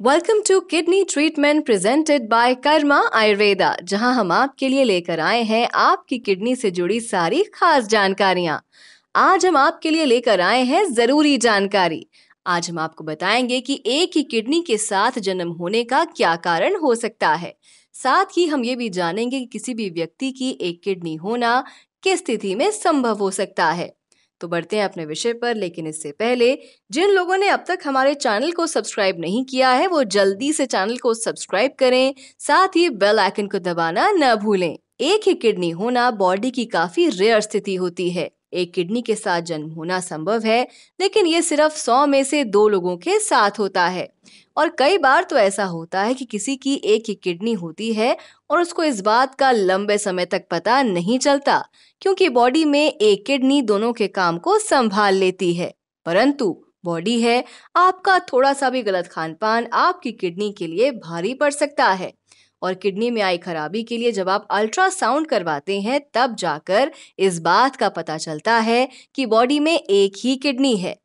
Welcome to kidney treatment presented by Karma Ayurveda जहाँ हम आपके लिए लेकर आए हैं आपकी किडनी से जुड़ी सारी खास जानकारियाँ। आज हम आपके लिए लेकर आए हैं ज़रूरी जानकारी। आज हम आपको बताएँगे कि एक ही किडनी के साथ जन्म होने का क्या कारण हो सकता है। साथ ही हम ये भी जानेंगे कि किसी भी व्यक्ति की एक किडनी होना किस स्थिति में संभव हो सकता है। तो बढ़ते हैं अपने विषय पर, लेकिन इससे पहले, जिन लोगों ने अब तक हमारे चैनल को सब्सक्राइब नहीं किया है, वो जल्दी से चैनल को सब्सक्राइब करें, साथ ही बेल आइकन को दबाना न भूलें। एक ही किडनी होना बॉडी की काफ़ी रेयर स्थिति होती है। एक किडनी के साथ जन्म होना संभव है, लेकिन ये सिर्फ़ सौ में से दो लोगों के साथ होता है। और कई बार तो ऐसा होता है कि किसी की एक ही किडनी होती है और उसको इस बात का लंबे समय तक पता नहीं चलता, क्योंकि बॉडी में एक किडनी दोनों के काम को संभाल लेती है। परंतु बॉडी है, आपका थोड़ा सा भी गलत खान पान आपकी किडनी के लिए भारी पड़ सकता है। और किडनी में आई खराबी के लिए जब आप अल्ट्रासाउंड करवाते हैं, तब जाकर इस बात का पता चलता है कि बॉडी में एक ही किडनी है।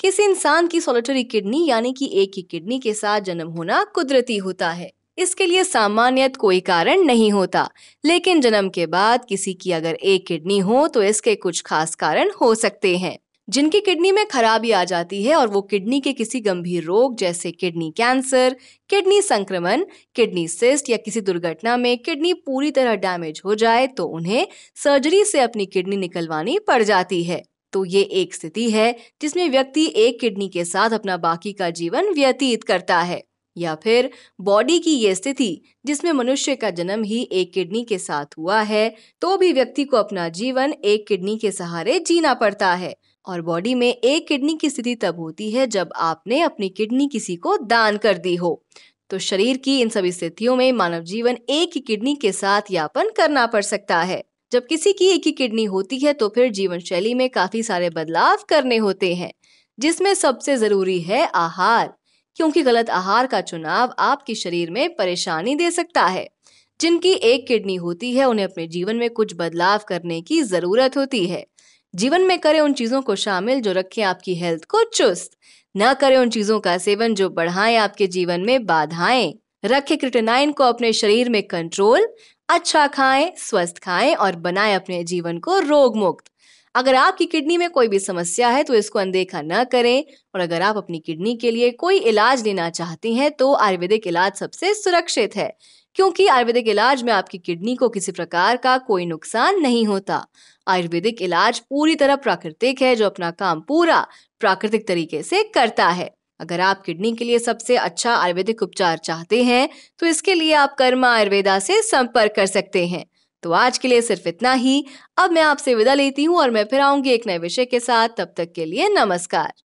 किसी इंसान की सोलिटरी किडनी यानी कि एक ही किडनी के साथ जन्म होना कुदरती होता है। इसके लिए सामान्यत कोई कारण नहीं होता। लेकिन जन्म के बाद किसी की अगर एक किडनी हो तो इसके कुछ खास कारण हो सकते हैं। जिनकी किडनी में खराबी आ जाती है और वो किडनी के किसी गंभीर रोग जैसे किडनी कैंसर, किडनी संक्रमण, किडनी सिस्ट या किसी दुर्घटना में किडनी पूरी तरह डैमेज हो जाए तो उन्हें सर्जरी से अपनी किडनी निकलवानी पड़ जाती है। तो ये एक स्थिति है जिसमें व्यक्ति एक किडनी के साथ अपना बाकी का जीवन व्यतीत करता है या फिर बॉडी की ये स्थिति जिसमें मनुष्य का जन्म ही एक किडनी के साथ हुआ है तो भी व्यक्ति को अपना जीवन एक किडनी के सहारे जीना पड़ता है। और बॉडी में एक किडनी की स्थिति तब होती है जब आपने अपनी किडनी किसी को दान कर दी हो। तो शरीर की इन सभी स्थितियों में मानव जीवन एक ही किडनी के साथ यापन करना पड़ सकता है। जब किसी की एक ही किडनी होती है तो फिर जीवन शैली में काफ़ी सारे बदलाव करने होते हैं, जिसमें सबसे ज़रूरी है आहार, क्योंकि गलत आहार का चुनाव आपके शरीर में परेशानी दे सकता है। जिनकी एक किडनी होती है, उन्हें अपने जीवन में कुछ बदलाव करने की ज़रूरत होती है। जीवन में करें उन चीज़ों को शामिल जो रखें आपकी हेल्थ को चुस्त। न करें उन चीज़ों का सेवन जो बढ़ाएँ आपके जीवन में बाधाएँ। रखें क्रिटेनाइन को अपने शरीर में कंट्रोल अच्छा खाएँ, स्वस्थ खाएँ और बनाएँ अपने जीवन को रोग मुक्त अगर आपकी किडनी में कोई भी समस्या है तो इसको अनदेखा न करें और अगर आप अपनी किडनी के लिए कोई इलाज लेना चाहती हैं तो आयुर्वेदिक इलाज सबसे सुरक्षित है। क्योंकि आयुर्वेदिक इलाज में आपकी किडनी को किसी प्रकार का कोई नुकसान नहीं होता। आयुर्वेदिक इलाज पूरी तरह प्राकृतिक है, जो अपना काम पूरा प्राकृतिक तरीके से करता है। अगर आप किडनी के लिए सबसे अच्छा आयुर्वेदिक उपचार चाहते हैं तो इसके लिए आप कर्मा आयुर्वेदा से संपर्क कर सकते हैं। तो आज के लिए सिर्फ़ इतना ही। अब मैं आपसे विदा लेती हूँ और मैं फिर आऊँगी एक नए विषय के साथ। तब तक के लिए नमस्कार।